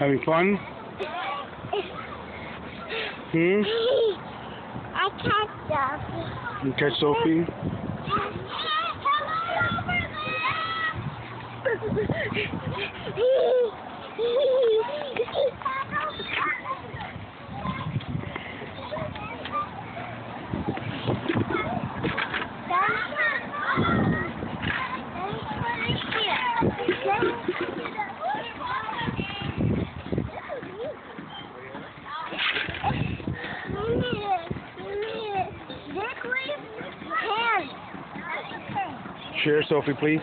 Having fun? Hmm? I can't stop. You catch Sophie? Share Sophie, please.